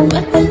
What